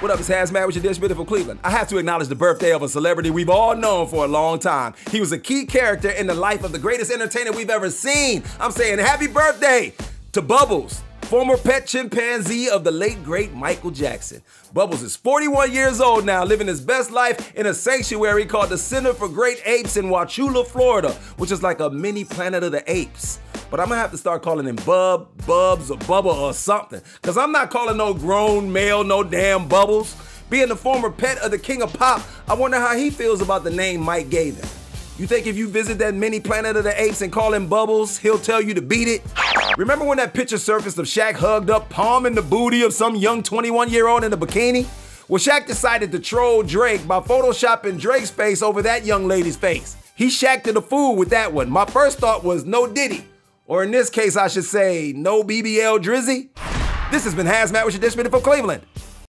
What up, it's HazMatt with your Dish from Cleveland. I have to acknowledge the birthday of a celebrity we've all known for a long time. He was a key character in the life of the greatest entertainer we've ever seen. I'm saying happy birthday to Bubbles, former pet chimpanzee of the late great Michael Jackson. Bubbles is 41 years old now, living his best life in a sanctuary called the Center for Great Apes in Wauchula, Florida, which is like a mini planet of the apes. But I'm gonna have to start calling him Bub, Bubs, or Bubba or something. Cause I'm not calling no grown male no damn Bubbles. Being the former pet of the King of Pop, I wonder how he feels about the name Mike gave him. You think if you visit that mini planet of the apes and call him Bubbles, he'll tell you to beat it? Remember when that picture surfaced of Shaq hugged up, palming the booty of some young 21 year old in a bikini? Well, Shaq decided to troll Drake by photoshopping Drake's face over that young lady's face. He Shaqed the fool with that one. My first thought was no Diddy. Or in this case, I should say, no BBL Drizzy. This has been HazMatt with your Dish from Cleveland.